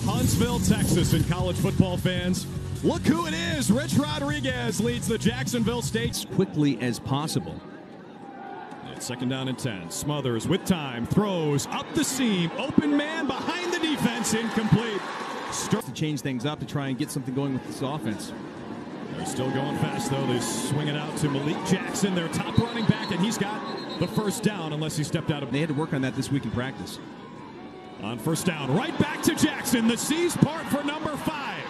Huntsville, Texas, and college football fans. Look who it is. Rich Rodriguez leads the Jacksonville State quickly as possible. Second down and 10. Smothers with time, throws up the seam, open man behind the defense, incomplete. Start to change things up to try and get something going with this offense. They're still going fast, though. They swing it out to Malik Jackson, their top running back, and he's got the first down unless he stepped out of. They had to work on that this week in practice. On first down, right back to Jackson. The C's part for number five.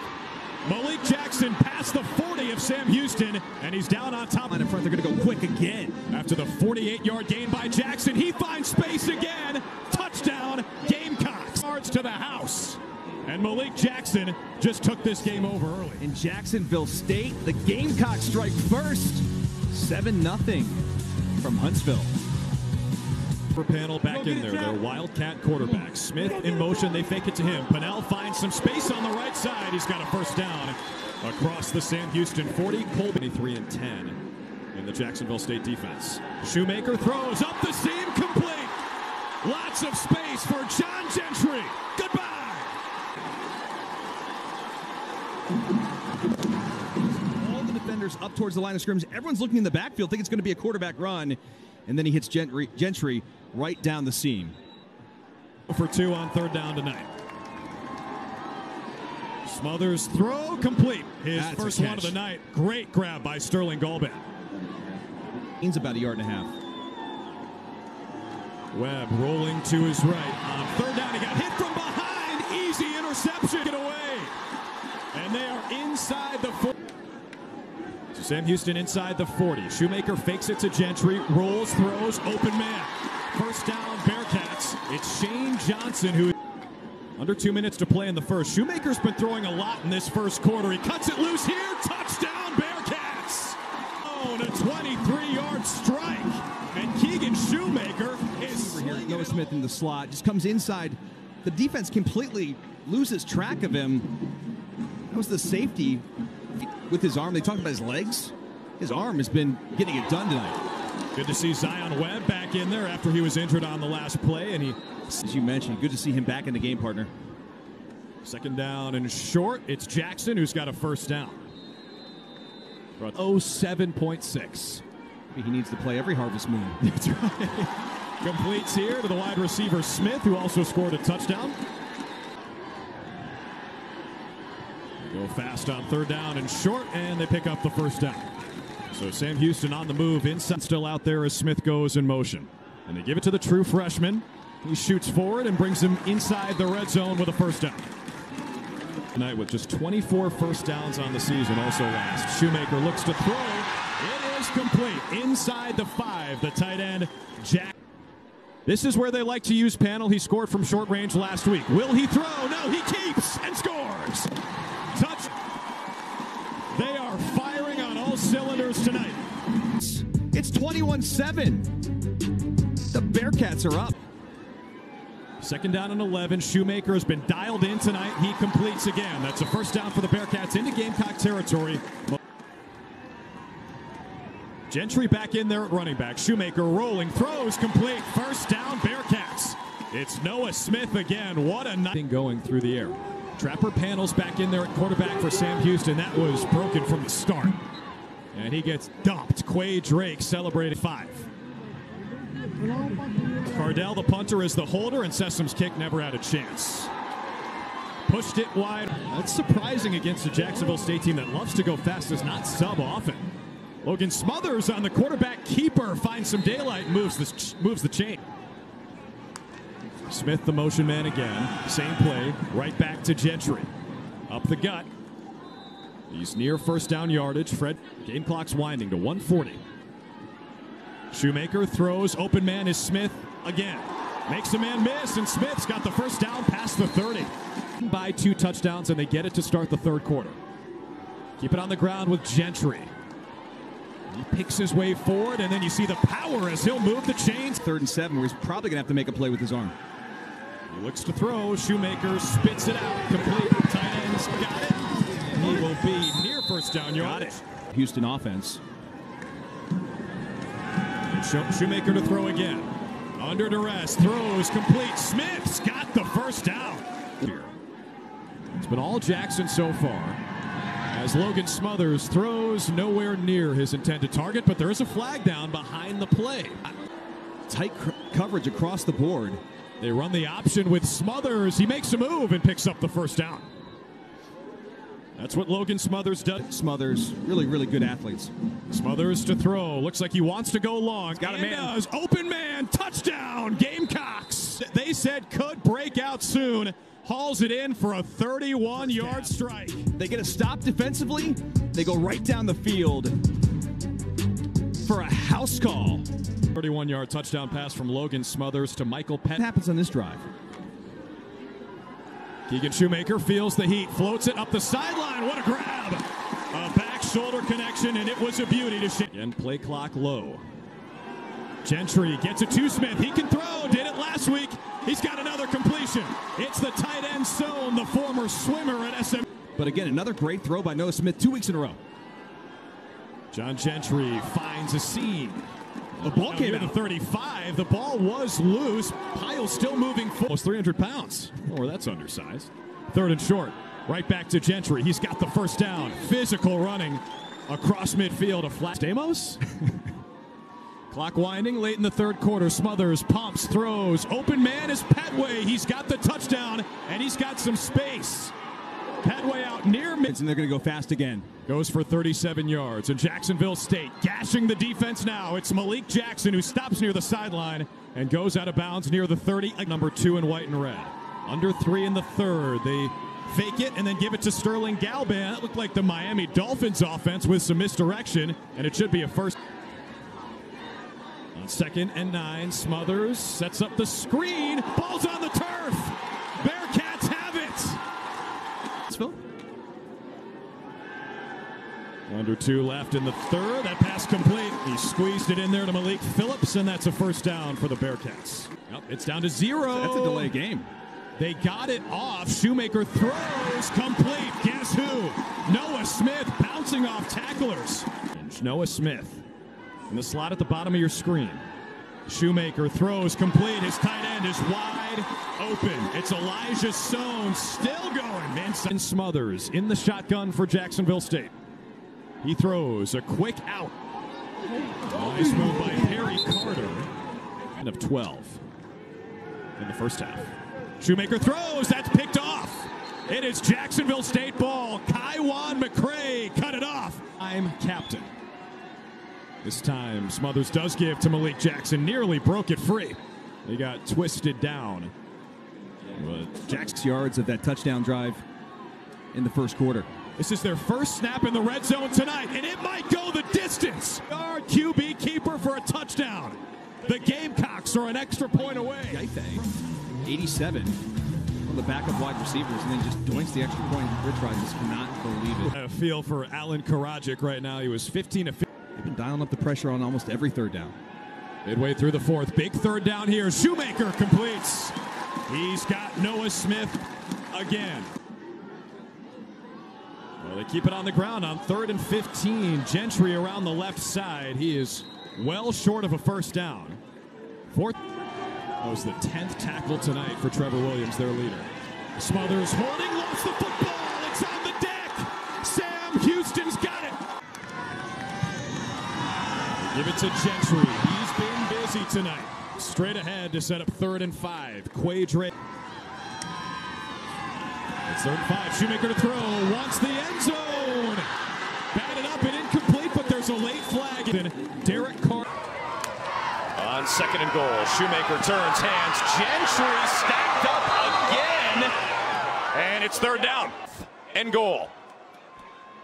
Malik Jackson past the 40 of Sam Houston, and he's down on top. Line In front, they're going to go quick again. After the 48-yard gain by Jackson, he finds space again. Touchdown, Gamecocks. Yards to the house. And Malik Jackson just took this game over early. In Jacksonville State, the Gamecocks strike first. 7 0 from Huntsville. Pannell back in there. Their Wildcat quarterback. Smith in motion. They fake it to him. Pannell finds some space on the right side. He's got a first down across the Sam Houston 40. Colby 23 and 10 in the Jacksonville State defense. Shoemaker throws up the seam complete. Lots of space for John Gentry. Goodbye. All the defenders up towards the line of scrimmage. Everyone's looking in the backfield, think it's going to be a quarterback run, and then he hits Gentry, Gentry right down the seam. For two on third down tonight. Smothers throw complete. His That's first one of the night. Great grab by Sterling Galban. Means about a yard and a half. Webb rolling to his right. On third down, he got hit from behind. Easy interception. Get away. And they are inside the 40. Sam Houston inside the 40. Shoemaker fakes it to Gentry. Rolls, throws, open man. First down, Bearcats. It's Shane Johnson who. Under two minutes to play in the first. Shoemaker's been throwing a lot in this first quarter. He cuts it loose here. Touchdown, Bearcats. Oh, a 23-yard strike. And Keegan Shoemaker is. Noah Smith in the slot just comes inside. The defense completely loses track of him. That was the safety with his arm. They talked about his legs. His arm has been getting it done tonight. Good to see Zion Webb back in there after he was injured on the last play, and he. As you mentioned, good to see him back in the game, partner. Second down and short. It's Jackson who's got a first down. 07.6. He needs to play every harvest moon. That's right. Completes here to the wide receiver Smith, who also scored a touchdown. They fast on third down and short, and they pick up the first down. So Sam Houston on the move, inside still out there as Smith goes in motion. And they give it to the true freshman. He shoots forward and brings him inside the red zone with a first down. Tonight with just 24 first downs on the season, also last. Shoemaker looks to throw. It is complete inside the five. The tight end, Jack. This is where they like to use Pannell. He scored from short range last week. Will he throw? No, he keeps and scores. Touch. They are firing on all cylinders tonight. It's 21 7. The Bearcats are up. Second down and 11. Shoemaker has been dialed in tonight. He completes again. That's a first down for the Bearcats into Gamecock territory. Gentry back in there at running back. Shoemaker rolling, throws complete. First down, Bearcats. It's Noah Smith again. What a night going through the air. Trapper Pannell's back in there at quarterback for Sam Houston. That was broken from the start. And he gets dumped. Quay Drake celebrated five. Cardell, the punter, is the holder, and Sessum's kick never had a chance. Pushed it wide. That's surprising against a Jacksonville State team that loves to go fast, does not sub often. Logan Smothers on the quarterback keeper finds some daylight, moves the, moves the chain. Smith, the motion man again. Same play, right back to Gentry. Up the gut. He's near first down yardage. Fred, game clock's winding to 140. Shoemaker throws. Open man is Smith again. Makes a man miss, and Smith's got the first down past the 30. By two touchdowns, and they get it to start the third quarter. Keep it on the ground with Gentry. He picks his way forward, and then you see the power as he'll move the chains. Third and seven, where he's probably going to have to make a play with his arm. He looks to throw. Shoemaker spits it out. Complete. Tight ends got it. He will be near first down yardage. Houston offense. Shoemaker to throw again. Under duress, throws complete. Smith's got the first down. It's been all Jackson so far. As Logan Smothers throws nowhere near his intended target, but there is a flag down behind the play. Tight coverage across the board. They run the option with Smothers. He makes a move and picks up the first down. That's what Logan Smothers does. Smothers, really, really good athletes. Smothers to throw. Looks like he wants to go long. Got a man. Does. Open man. Touchdown. Gamecocks. They said could break out soon. Hauls it in for a 31 yard strike. They get a stop defensively. They go right down the field for a house call. 31 yard touchdown pass from Logan Smothers to Michael Penn. What happens on this drive? Keegan Shoemaker feels the heat, floats it up the sideline. What a grab! A back shoulder connection, and it was a beauty to see. Again, play clock low. Gentry gets it to Smith. He can throw. Did it last week. He's got another completion. It's the tight end Stone, the former swimmer at SM. But again, another great throw by Noah Smith two weeks in a row. John Gentry finds a seam. The ball came near the 35. The ball was loose. Pyle still moving forward. Almost 300 pounds. Or that's undersized. Third and short. Right back to Gentry. He's got the first down. Physical running across midfield. A flat. Stamos? Clock winding late in the third quarter. Smothers, pumps, throws. Open man is Pettway. He's got the touchdown, and he's got some space. Pettway out near mid. And they're going to go fast again. Goes for 37 yards. And Jacksonville State gashing the defense now. It's Malik Jackson who stops near the sideline and goes out of bounds near the 30. Number two in white and red. Under three in the third. They fake it and then give it to Sterling Galban. That looked like the Miami Dolphins offense with some misdirection, and it should be a first. On second and nine, Smothers sets up the screen. Ball's on the turf. Bearcats have it. Phil? Under two left in the third. That pass complete. He squeezed it in there to Malik Phillips, and that's a first down for the Bearcats. Yep, it's down to zero. That's a delay game. They got it off. Shoemaker throws complete. Guess who? Noah Smith bouncing off tacklers. Noah Smith in the slot at the bottom of your screen. Shoemaker throws complete. His tight end is wide open. It's Elijah Stone still going. Inside Smothers in the shotgun for Jacksonville State. He throws a quick out. Nice move by Harry Carter. And of 12 in the first half. Shoemaker throws. That's picked off. It is Jacksonville State ball. Kaiwan McCray cut it off. I'm captain. This time, Smothers does give to Malik Jackson. Nearly broke it free. He got twisted down. But Jackson. Six yards of that touchdown drive in the first quarter. This is their first snap in the red zone tonight, and it might go the distance. Our QB keeper for a touchdown. The Gamecocks are an extra point away. Gaife, 87 on the back of wide receivers, and then just doinks the extra point. Rich just cannot believe it. A feel for Alen Karajic right now. He was 15 to 15. They've been dialing up the pressure on almost every third down. Midway through the fourth. Big third down here. Shoemaker completes. He's got Noah Smith again. They keep it on the ground on third and 15. Gentry around the left side. He is well short of a first down. Fourth. That was the 10th tackle tonight for Trevor Williams, their leader. Smothers holding, lost the football. It's on the deck. Sam Houston's got it. Give it to Gentry. He's been busy tonight. Straight ahead to set up third and five. Quadrate. It's third and five. Shoemaker to throw. Wants the end zone. Batted up and incomplete, but there's a late flag. And Derek Carr. On second and goal, Shoemaker turns hands. Gentry stacked up again. And it's third down and goal.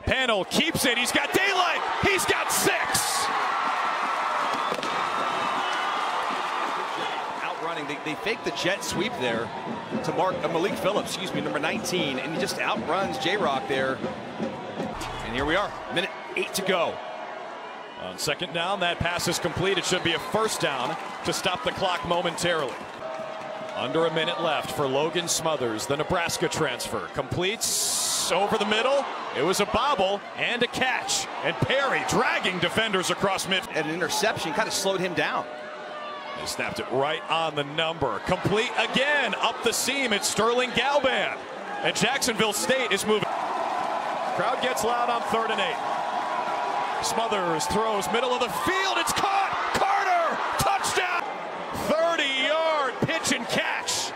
Pannell keeps it. He's got daylight. He's got six. They, they fake the jet sweep there to Mark uh, Malik Phillips, excuse me, number 19, and he just outruns J Rock there. And here we are, minute eight to go. On second down, that pass is complete. It should be a first down to stop the clock momentarily. Under a minute left for Logan Smothers, the Nebraska transfer. Completes over the middle. It was a bobble and a catch. And Perry dragging defenders across mid. An interception kind of slowed him down. They snapped it right on the number. Complete again up the seam. It's Sterling Galban. And Jacksonville State is moving. Crowd gets loud on third and eight. Smothers throws middle of the field. It's caught. Carter touchdown. 30 yard pitch and catch.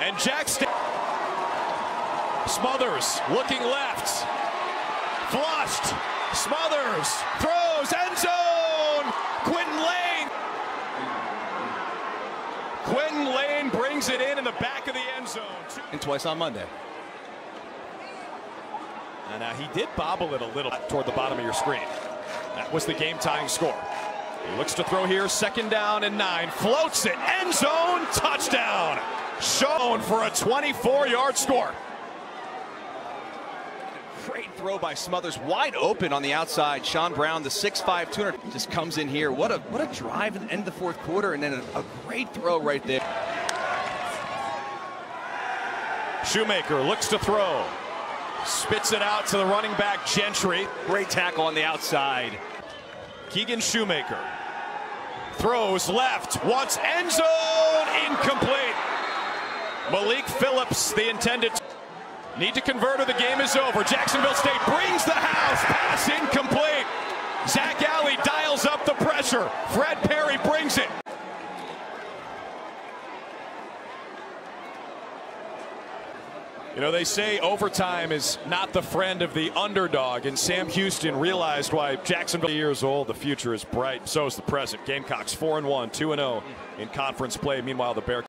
And Jack State. Smothers looking left. Flushed. Smothers throws end zone. It in in the back of the end zone. And twice on Monday. And uh, he did bobble it a little toward the bottom of your screen. That was the game tying score. He looks to throw here, second down and nine. Floats it, end zone, touchdown. Shown for a 24 yard score. Great throw by Smothers, wide open on the outside. Sean Brown, the 6'5", 200, just comes in here. What a what a drive at the end of the fourth quarter, and then a, a great throw right there. Shoemaker looks to throw. Spits it out to the running back Gentry. Great tackle on the outside. Keegan Shoemaker throws left, wants end zone, incomplete. Malik Phillips, the intended. Need to convert or the game is over. Jacksonville State brings the house. Pass incomplete. Zac Alley dials up the pressure. Fred Perry brings it. You know, they say overtime is not the friend of the underdog, and Sam Houston realized why Jacksonville years old, the future is bright. So is the present. Gamecocks 4 and 1, 2 and 0 in conference play. Meanwhile, the Bear